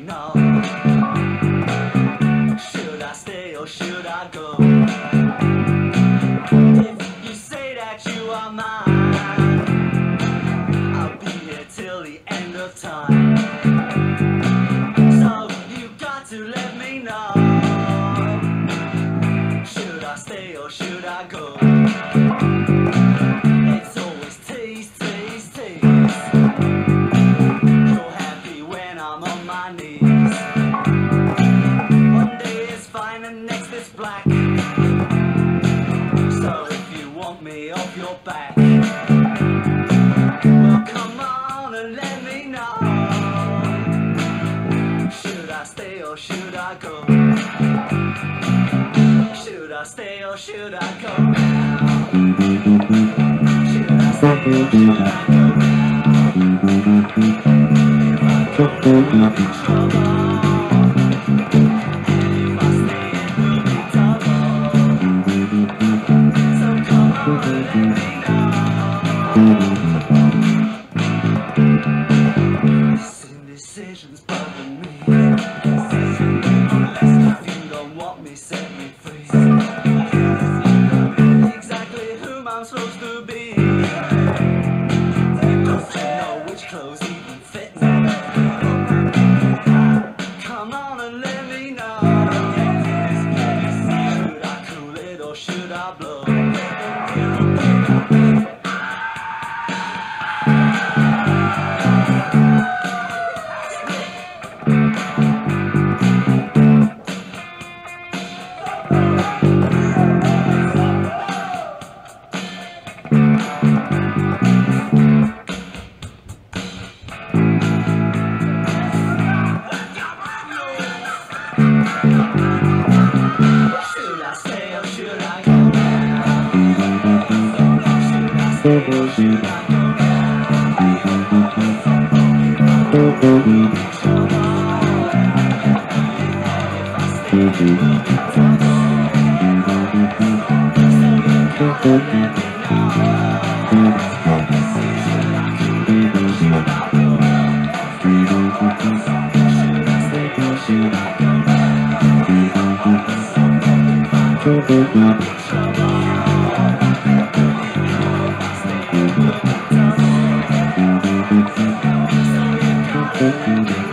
me. Should I stay or should I go? If you say that you are mine, I'll be here till the end of time. My knees. One day is fine and next is black. So if you want me off your back, well come on and let me know. Should I stay or should I go? Should I stay or should I go now? Should I stay or should I go supposed to be. Don't you know which clothes or Should I stay or